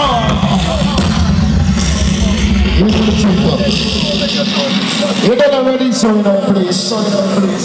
on. You don't already, so you know, please.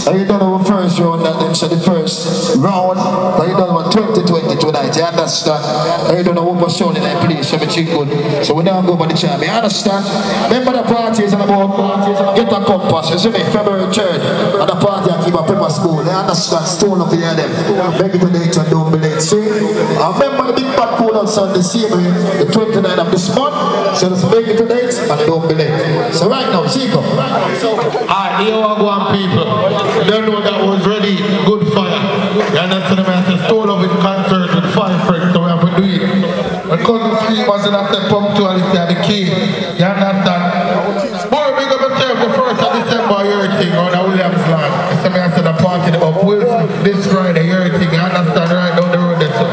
And you don't know the first round that them so the first round. But you don't know 2020 tonight, you understand? And you don't know what was shown in that place, so it's good. So we don't go by the charm, you understand? Remember the party is about get a compass, you see me, February 3rd. And the party I keep a paper school, you understand? Stone up here them. Beg it to nature, don't believe. See? I remember the big bad pool on Sunday, see me, the 29th of this month. So let's beg it to date and. So right now, see go. Alright, here we go people. They know that was ready, good fire. You understand me? I said, stole of it concert with five friends, so we have to do it. The sleep was in after punctuality at the key. You understand? Boy, we got myself the first of December, your thing on the Williams land. So me I said, I party up Wilson this Friday, your thing. You understand? Right down the road there. So.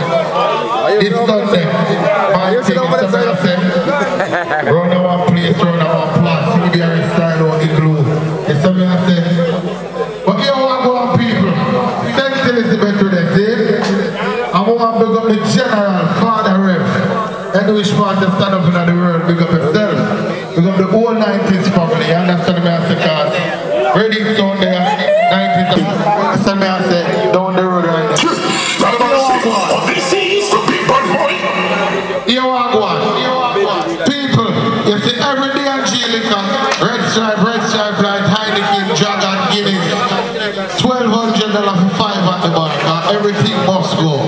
It's Sunday. My thing is, so me I said, run our place, run our place. See the style or igloo. It's something I say. But here we go on people. Thanks Elizabeth today, see? I want to big up the general, Father Rev. Any which part to stand up in the world, big up yourself. Big up the whole 90s family, you understand me I say, cause ready down there, 90s. Understand me I say, down the road right there. This is the big bad boy. Here we go. People, you see every day Angelica, Red Stripe, Red Stripe Light, Heineken, Dragon, Guinness, $1,200 for five at the bar, everything must go.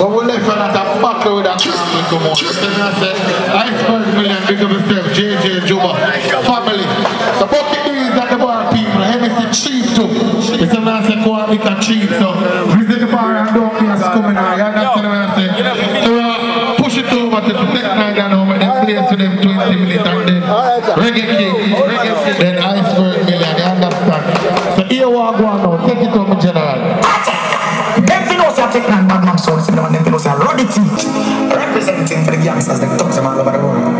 But we left on at a buckle with a camel come on. So I said, Iceberg Million, big up yourself, JJ Juba, family. The bucket is at the bar, people, everything cheap too. It's a nice quality cheap, so visit the bar and don't be a coming out. You what I'm? So uh, push it over to the tech nine and over, then play to them 20 minutes and then reggae king, sit down, them Finos are Roddy T. Representing for the youngsters, they talk them all over the world.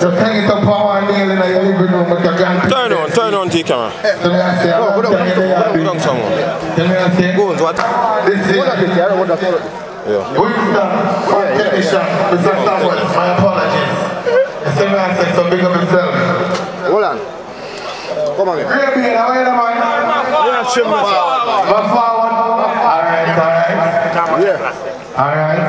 Just hang it up on one nail in your living room with your grandkids. Turn on, turn on the camera. Tell me I say, no, go down, go down somewhere. Tell me I say, go on, what? This is... I don't want to tell you. Yeah. Wisdom, yeah, yeah, technician, yeah. Mr. Samuel, my apologies. Mr. Ransom, so big up yourself. Hold on. Come on. Great being, how are you, man? Yeah, chill, man. Forward. Forward. All right, all right. Yeah. Alright.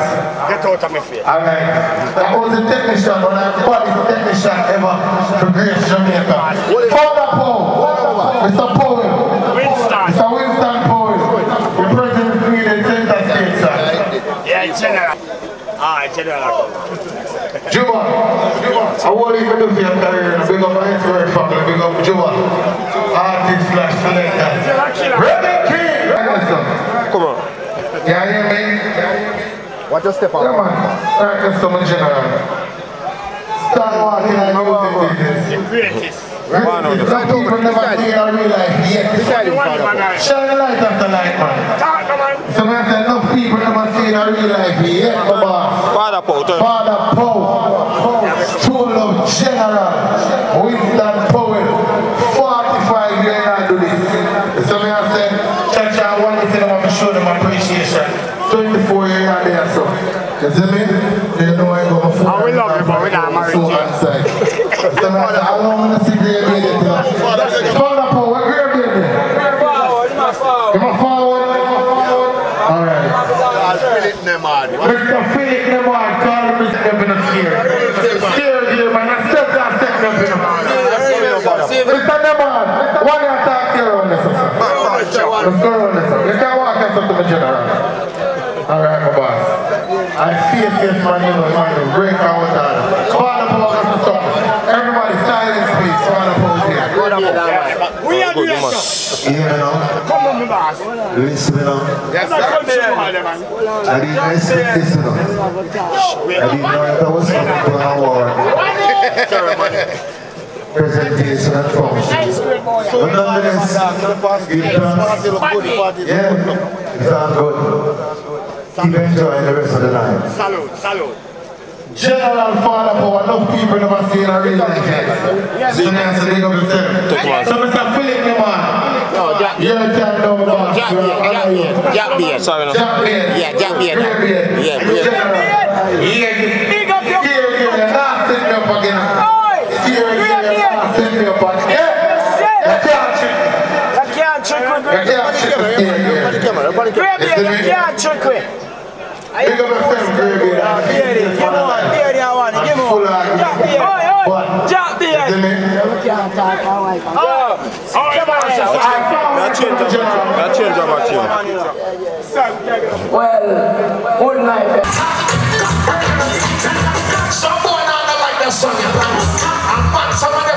Get out of my face. Alright. I was a technician, one of the technician ever from Great Jamaica. Father Paul. Mr. Paul. Winston. Mr. Winston Paul. The president of the Center State, sir. Yeah, General. Ah, General. Juba. Juba. I won't even do the career. Big up my entire family. Big up Juba. Artist slash selector. Reverend King. Come on. Yeah, yeah, man. Watch your step on. Yeah, man. Start customer general. Start walking like you want The greatest. Some people never see in real life yet. Shine a light after light, man. Talk, enough people never see in real life yet, my boss. Father Poe. Father Poe. True of general. Wisdom You see me? So you know I go oh, we love you, but we're married. So and side. so I said, I don't want to see great baby. Father, what Mr. Mr. I step down, Mr. To you? Let's go on this. You can't walk us up to the general. All right, my boss. I see it this right here great mind of Rick Kawasada. ball is the star. Everybody silence, please. Quadruple is here. We are doing this. You know, listen up. Yes, sir. I didn't listen, listen up. I didn't know if was something going on or presentation and form. But nonetheless, it's all good. Yeah, it's all good. Silenzio è verso the line. Salute, salute. General Father Power, no people never seen a real like this. So you have to dig up yourself. So Mr. Philip, no man. No, Jack Beard. Yeah, Jack Beard. No, Jack Beard. Jack Beard. Sorry, no. Jack Beard. Yeah, Jack Beard. Jack Beard. Yeah, Beard. Yeah, Beard. Big up your... Here, here, you're not sitting up again. Here, here, you're not sitting up again. Yeah. You can't trick with... You can't trick with... You can't trick with... Big up yourself, Gravy. Beardy, come on, Beardy, I want it. Give me one. Jack Beardy. Jack Beardy. Oh, come on, sir. That change of action. That change of action. Well, good night. Someone out there like that song. I'm not someone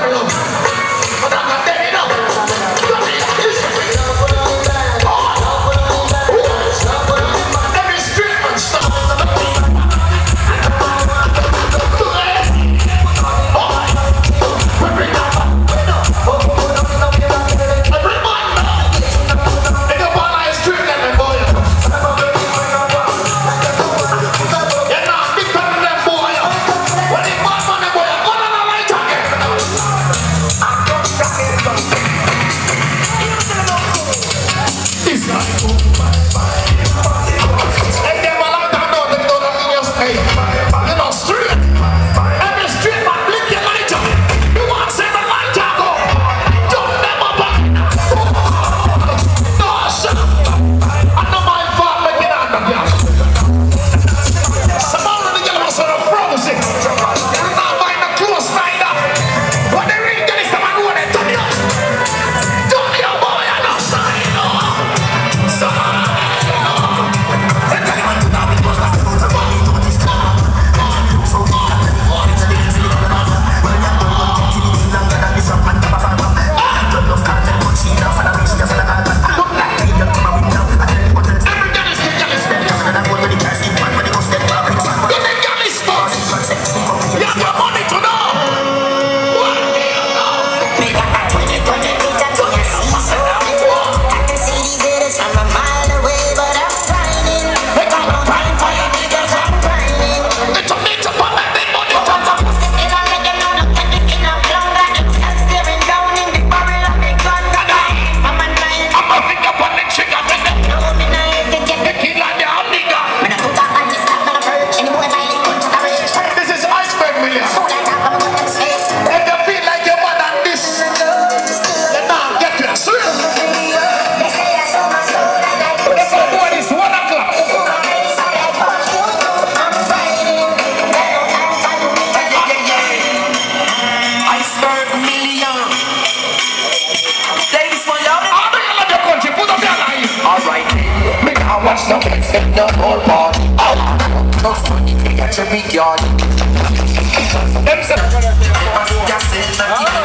to be God.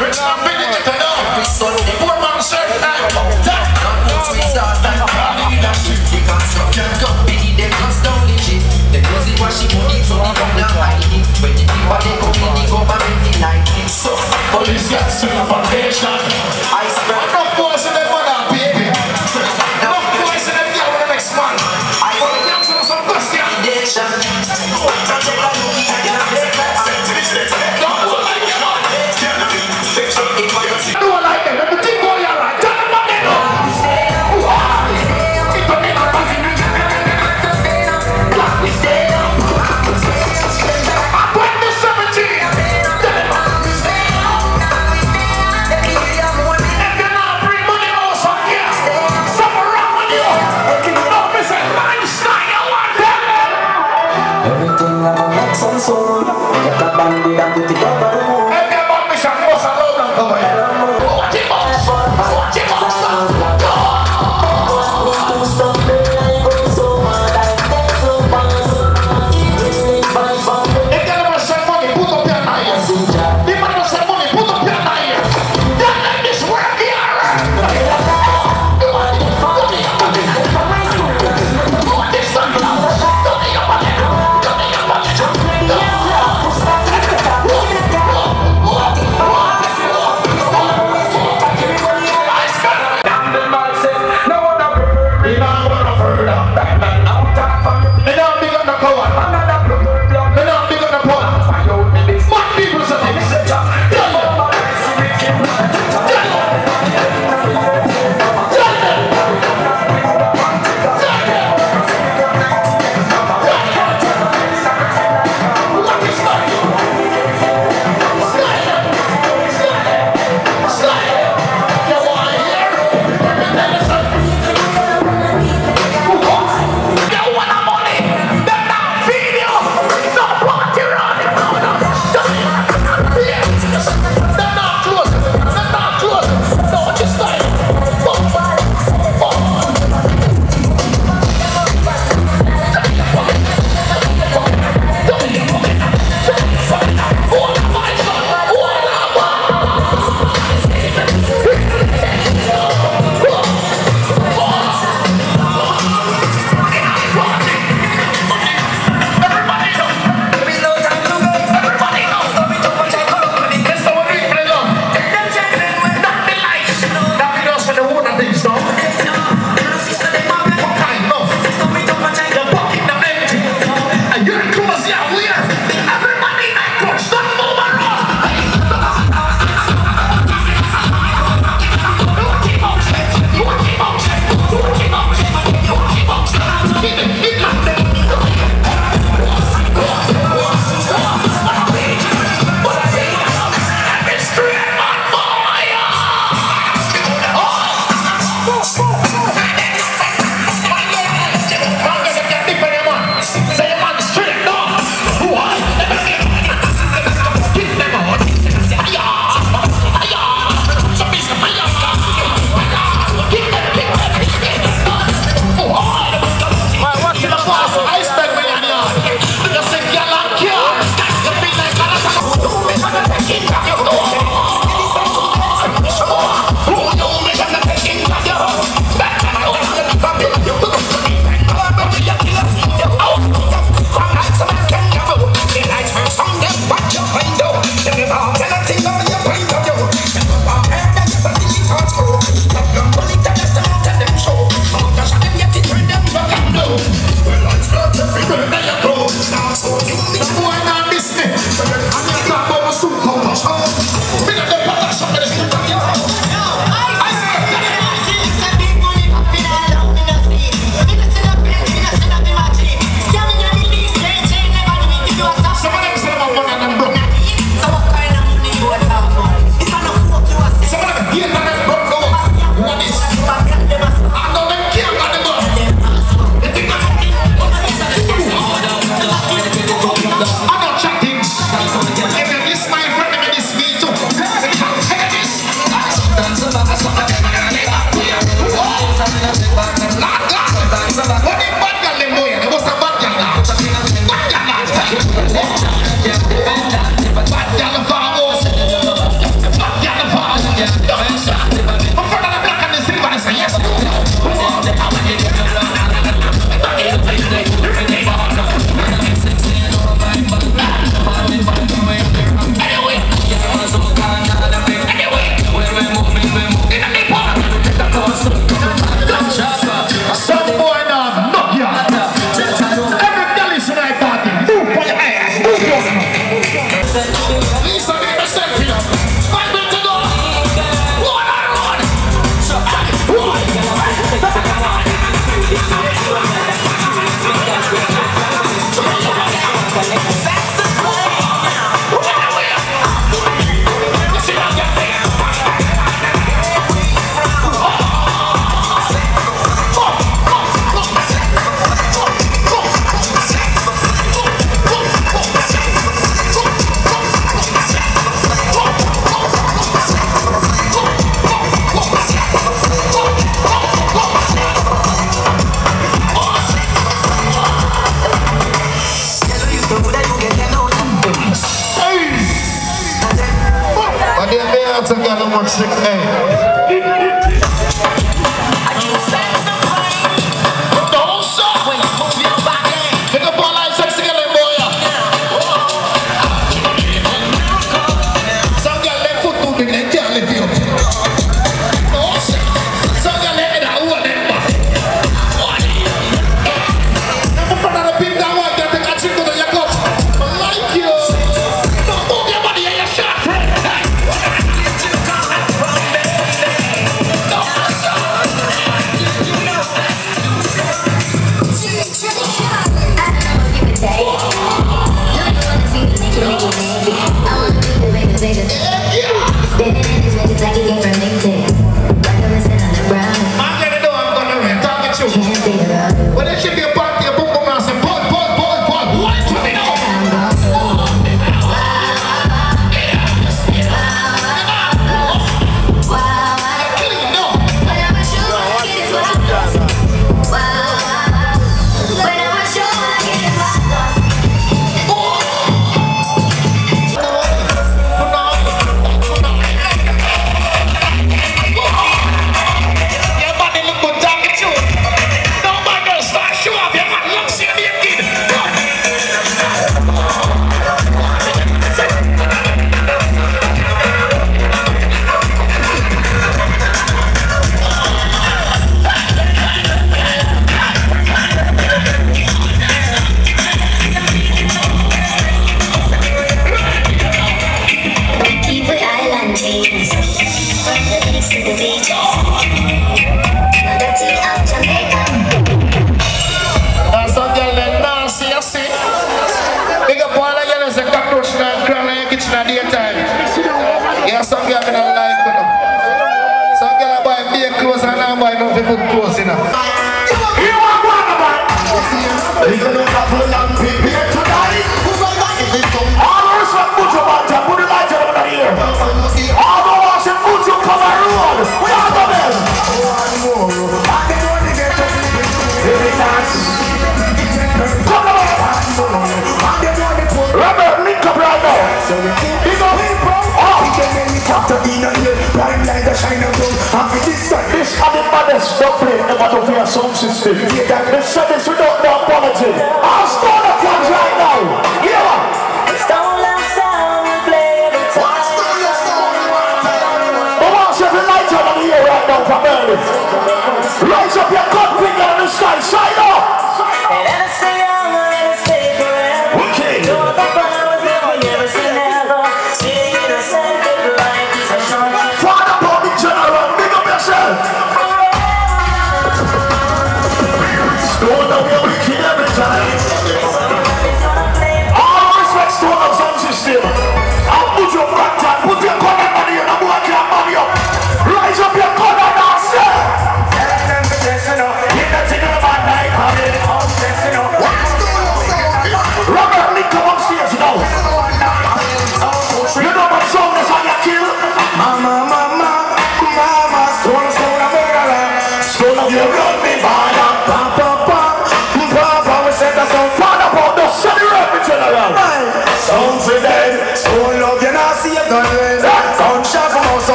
Rich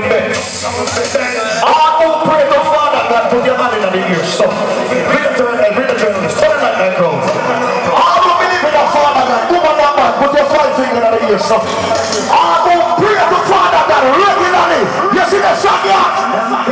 number six. I will pray to Father that put your hand in the ear. Stop. Read the turn read the turn. Turn that girl. I will believe in the Father that woman that man put your five finger in the ear. Stop. I will pray to Father that regularly. You see the song, yeah?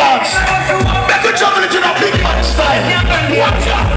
dance. Make a juggle into the big man style. What?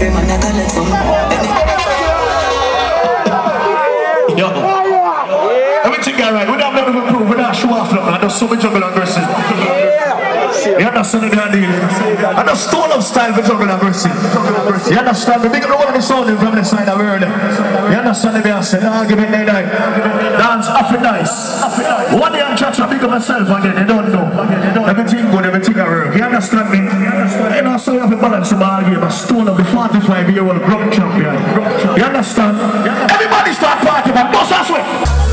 Let me. Yo. Everything alright. We don't have nothing to prove. We don't show off, man. There's so much juggle on verses. Yeah. You understand the deal? And the stone of style for juggle and mercy. You understand me? Big up the one of the sound from the side of the world. You understand me? I said, ah, give it that night. Dance off it nice. One day I'm trying to pick up myself again. They don't know. Everything good, everything I work. You understand me? You know, so you have a balance the ball game. A stone of the 45 year old rock champion. You understand? Everybody start partying, but boss, that's what.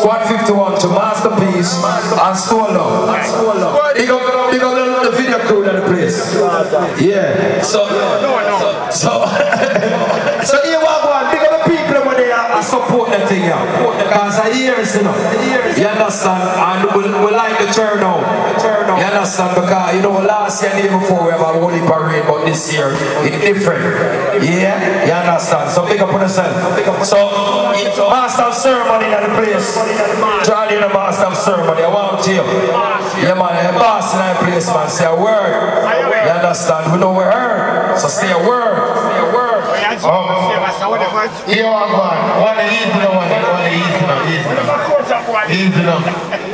Squad 51 to Masterpiece and Stolo. Big up, big up the video crew in the place. Yeah. So, so, support the thing here. Because I hear it, you know. You understand? And we, we like the turnout. You understand? Because, you know, last year and the year before we have a holy parade, but this year it's different. Yeah? You understand? So pick up on yourself. So, master of ceremony in the place. Charlie, the master of ceremony. I want you. Yeah, man. The boss in the place, man. Say a word. You understand? We know we heard. So say a word. Say a word. Here I go. One easy now, one one easy now, easy now. Easy now.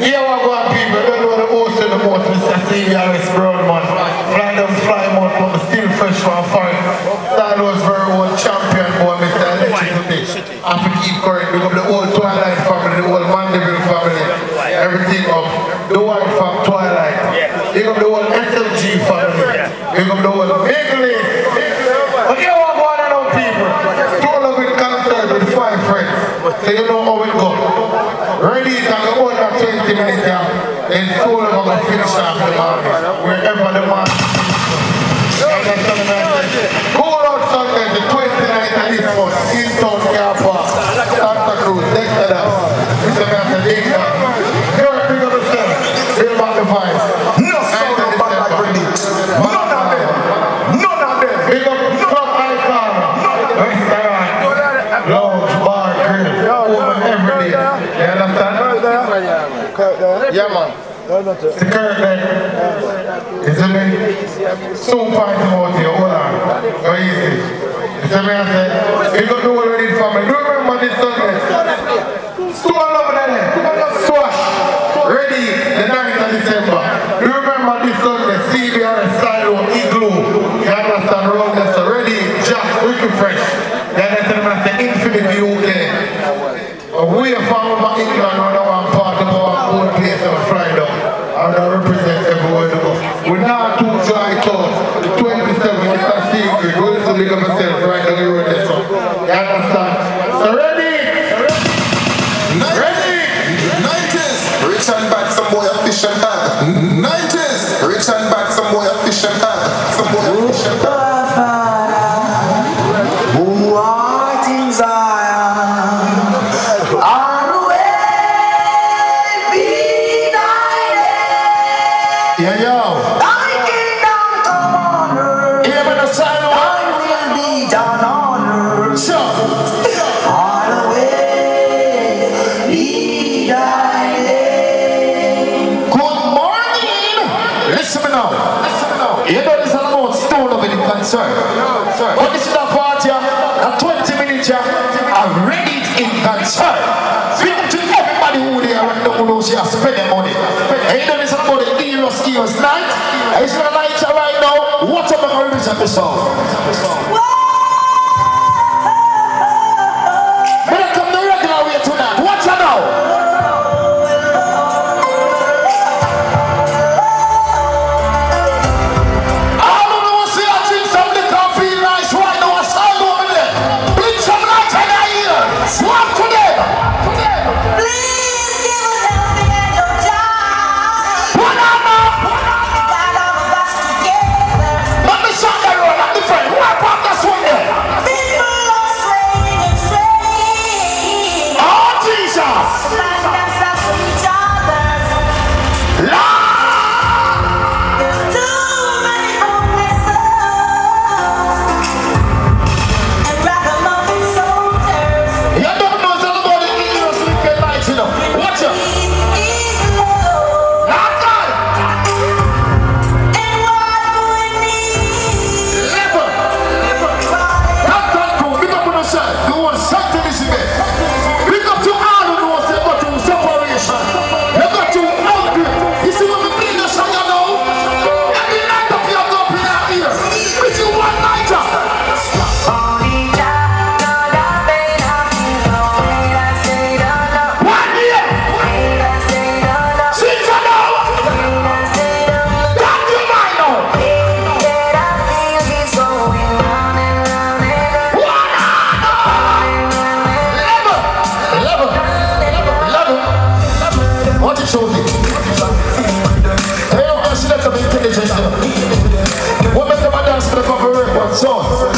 Here I people. Don't know the host of the most, Mr. Stevie Harris Brown, man. Fly them, fly them out from the still fresh one foreign. Star Wars very old champion, boy, Mr. Electricity. I have to keep going. Big the whole Twilight family, the whole Mandeville family. Everything up. The white from Twilight. Big up the whole SLG family. Big up the whole Bigley. But here I go, I know people. Two love in concert with five friends. So you know how it go. Ready to go about that 20 minutes Then soul of to finish off the man. Wherever the man You understand what I'm saying? Go out Sunday, the 29th of this month, in town car park. Santa Cruz, Dexter Dance. Mr. Master Dexter. You're a big of yourself. Bill back the vibes. No sound of bad like Brilliant. None of them. None of them. Big up Club Icon. Restaurant. Lounge, bar, grill. Open every day. You understand? Yeah, man. The curtain is a bit soon point about you. Hold on. Go easy. You see me? I say, you got what we need for me. Do you remember this Sunday? Store over there. Swash. Ready the 9th of December. Do you remember this Sunday? CBR Silo Igloo. You understand? Roll this. Ready. Jack. Ricky Fresh. You understand? I say Infinity UK. We are from over England when I want part of Rich and bad, some boy a fish and hard. 90s. Rich and bad, some boy a fish and hard. Some boy up, What did you think? Tell us that I'm intelligent. What make them dance to the cover record? So,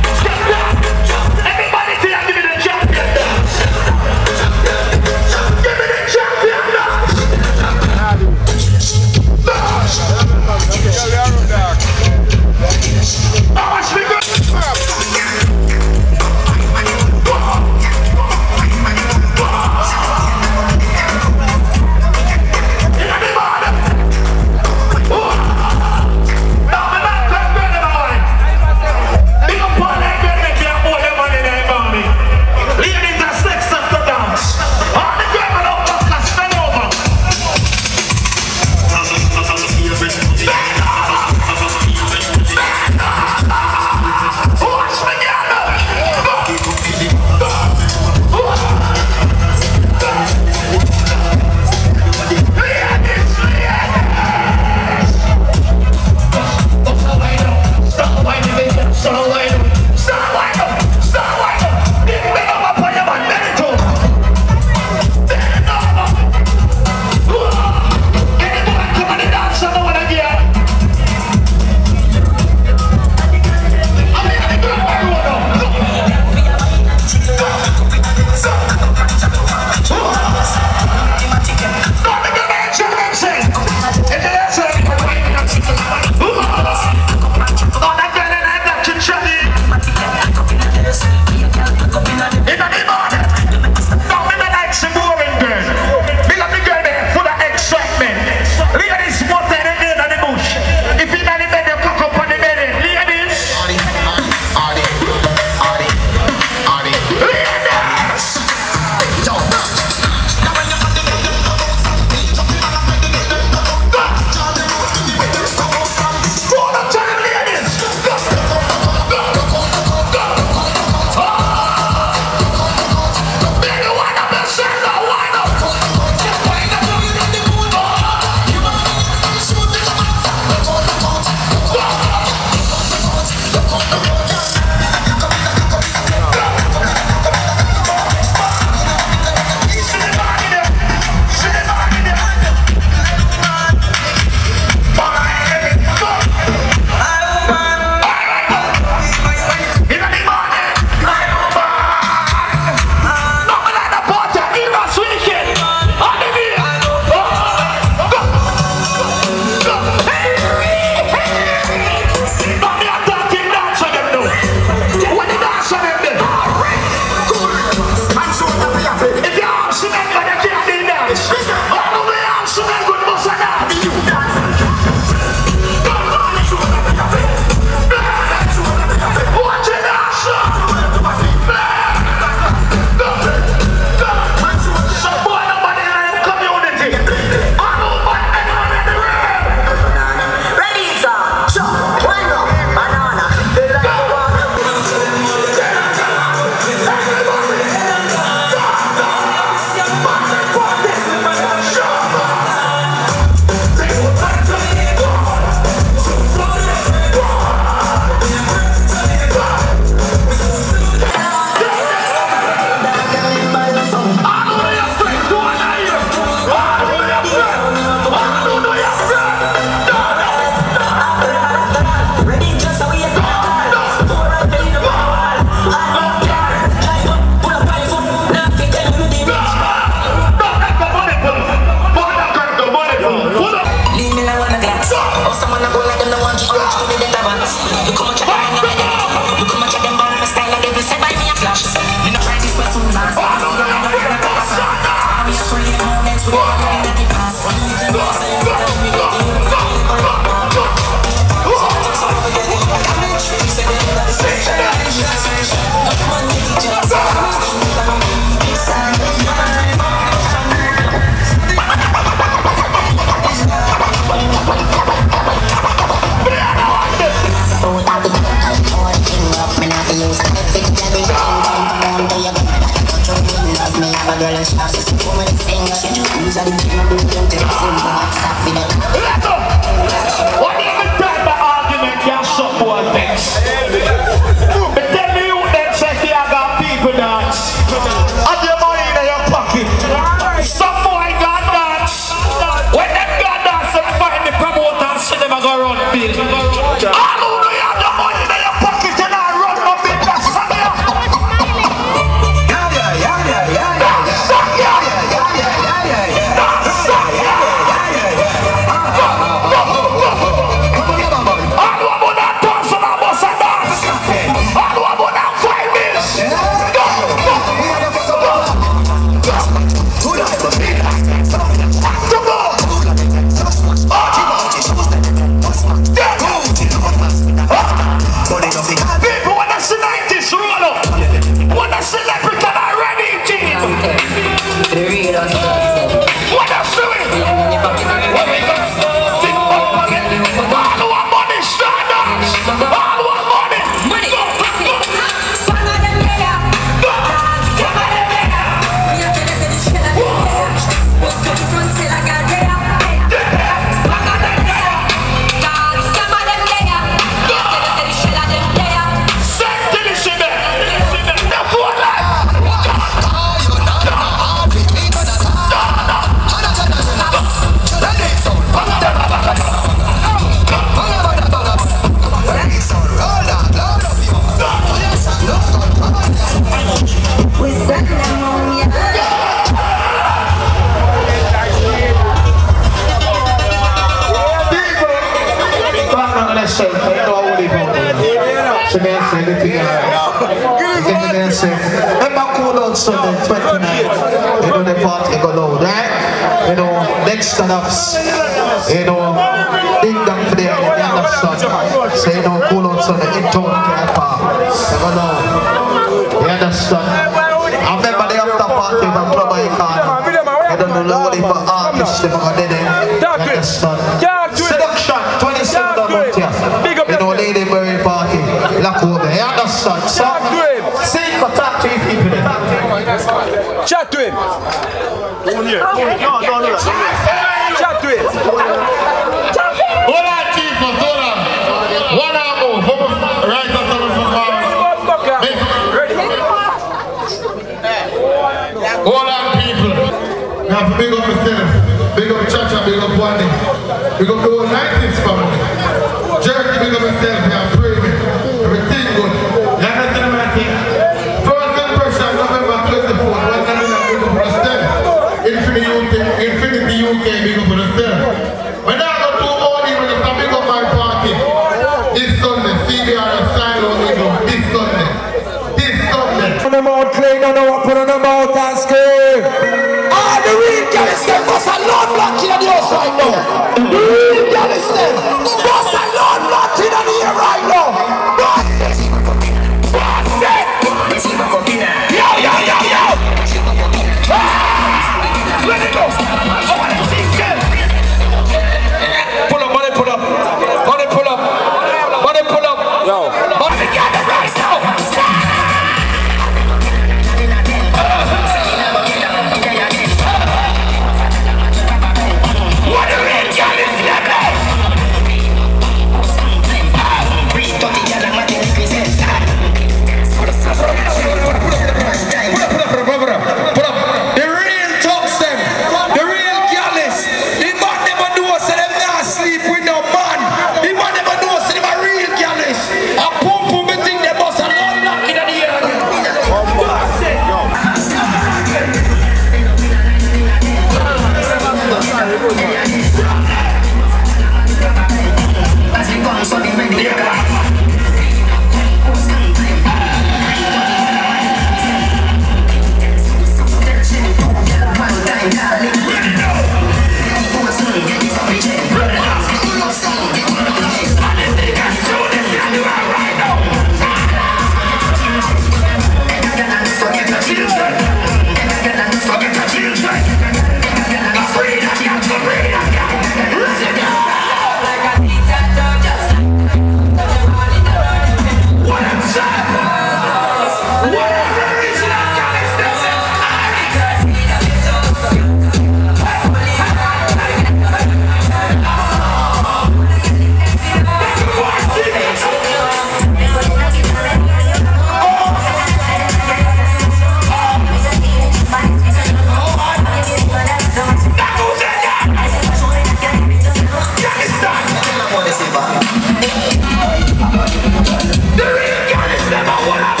Listen,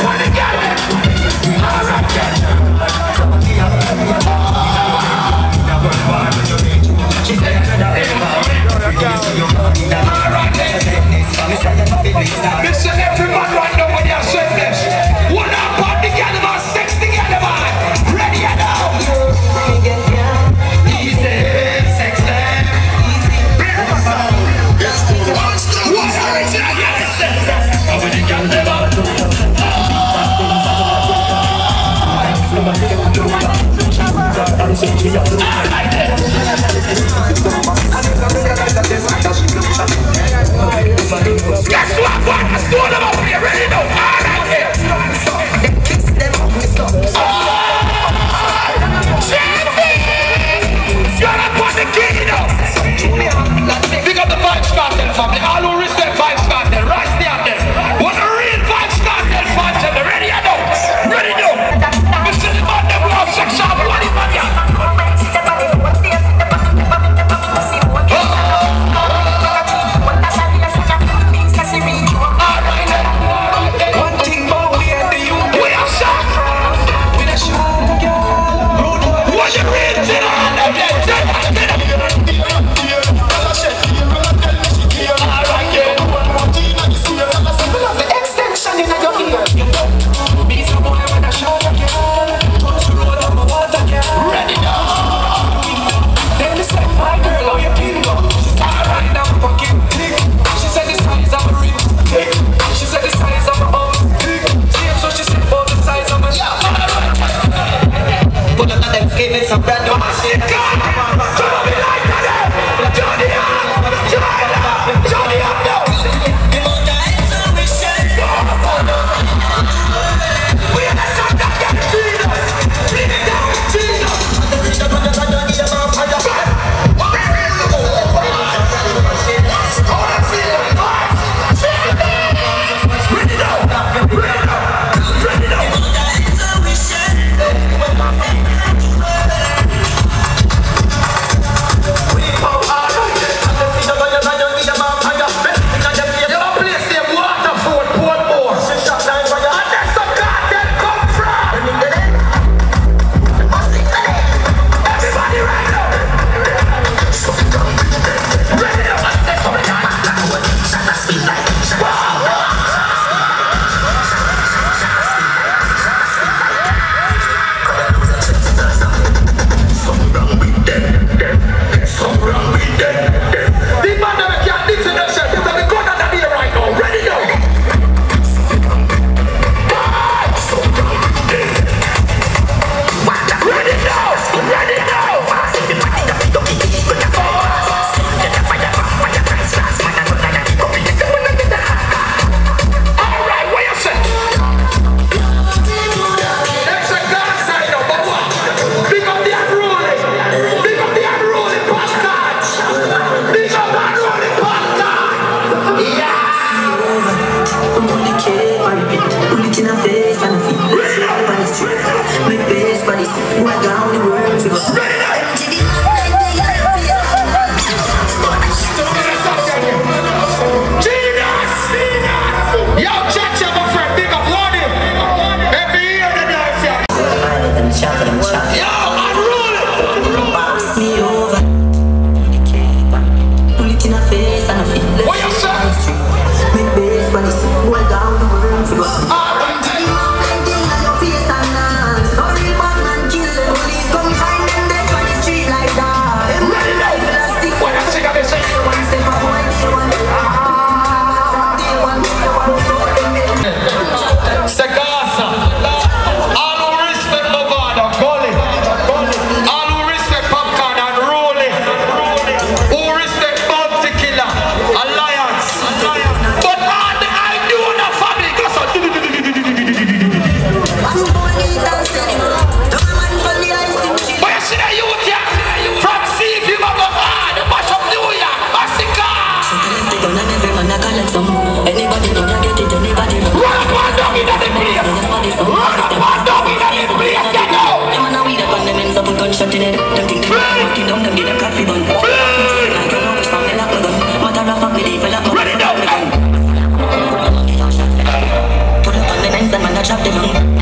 a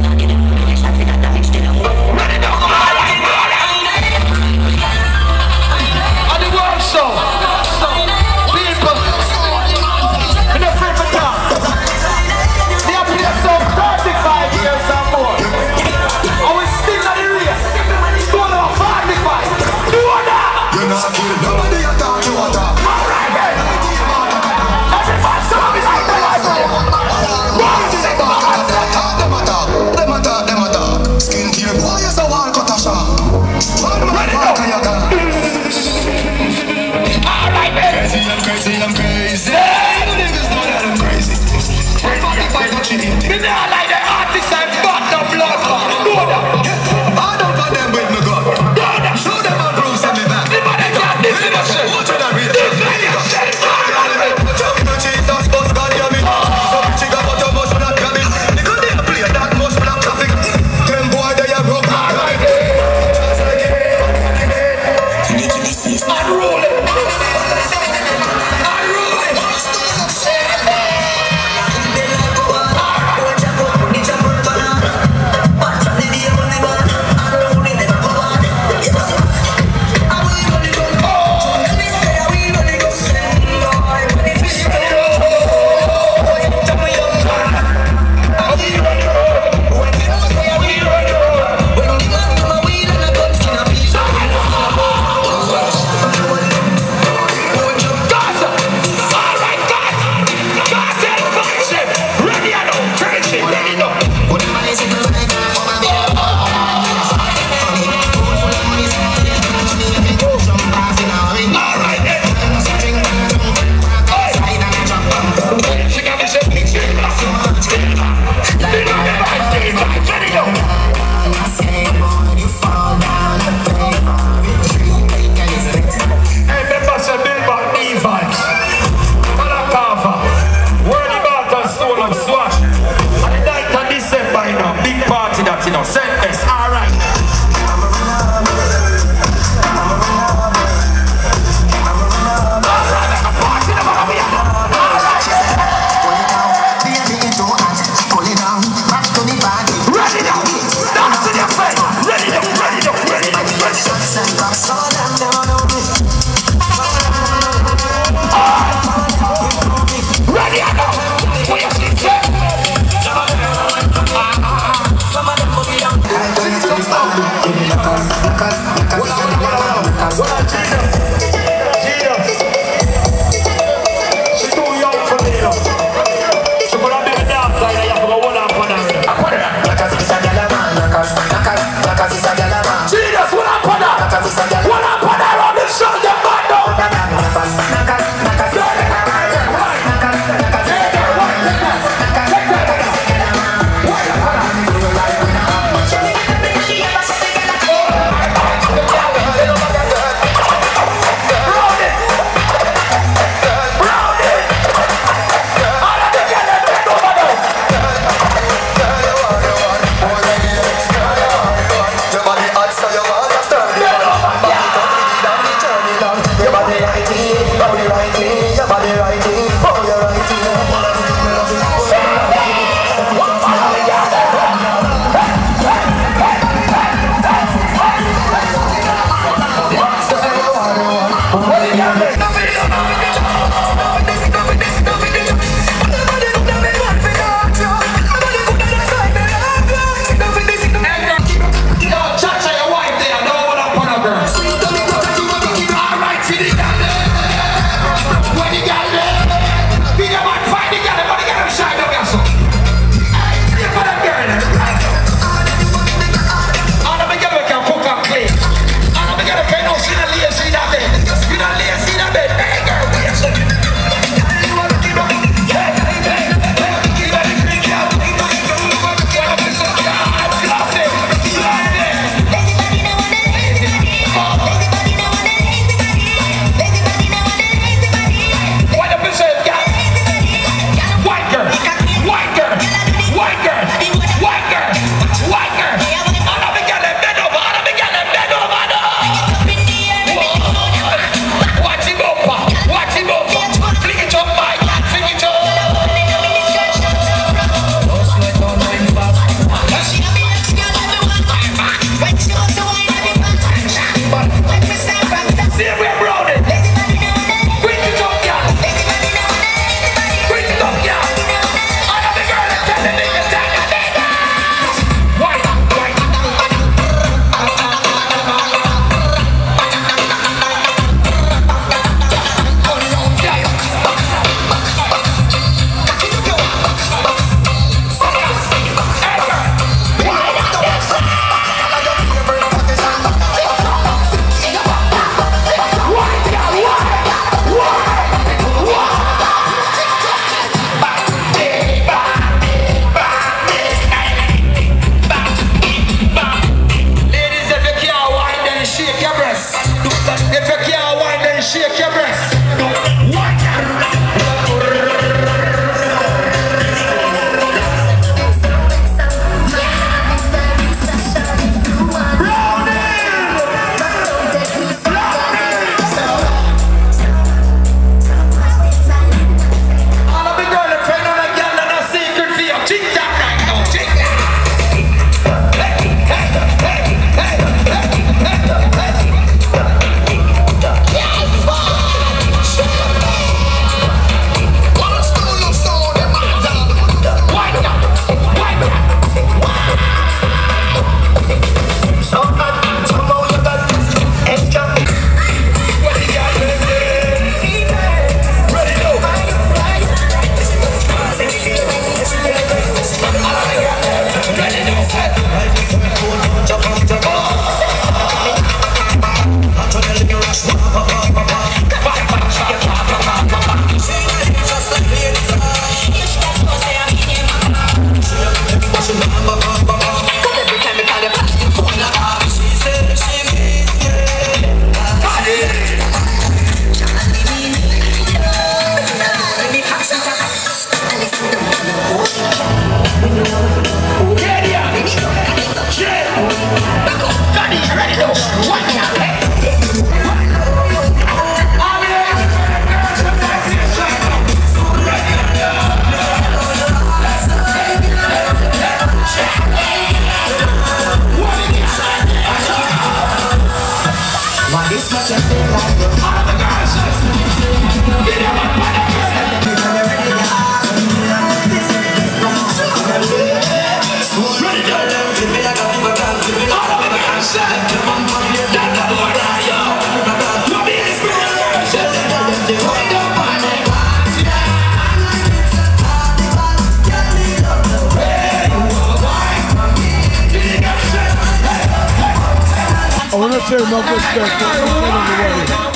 respect to each and everybody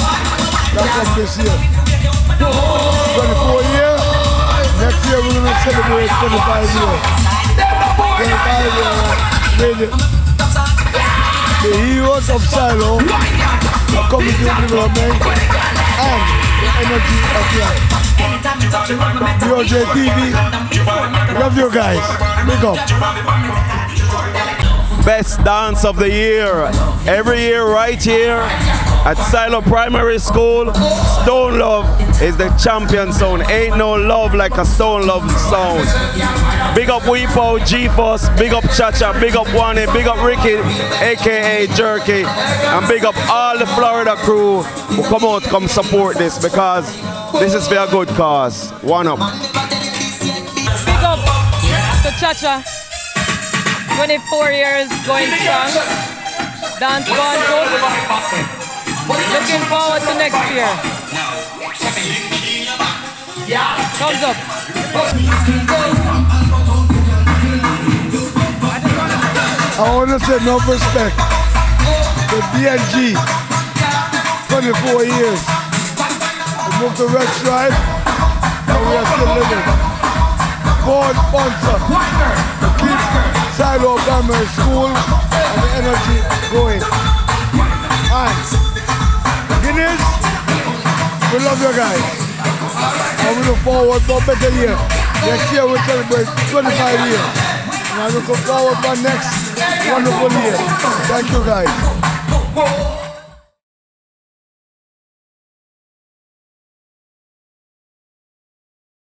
that this year. 24 years, next year we're to celebrate 25 years. 25 years, really. The heroes of Siloah, the community development, and energy of life. BOJ TV, love you guys. Big up. Best dance of the year. Every year right here at Siloah Primary School, Stone Love is the champion sound. Ain't no love like a Stone Love sound. Big up Weepow, G-Force, big up Chacha, big up Wani, big up Ricky, aka Jerky, and big up all the Florida crew who come out, come support this because this is for a good cause. One up. Big up to Chacha. 24 years going strong. Dance gone good. Looking forward to next year. Thumbs up. I want to say no respect to D&G. 24 years. We moved to Red Stripe and we are still living. Born sponsor Siloah Primary School and the energy going. And Guinness, we love you guys. And we look forward for a better year. Next year we celebrate 25 years. And I'm looking forward for next wonderful year. Thank you guys.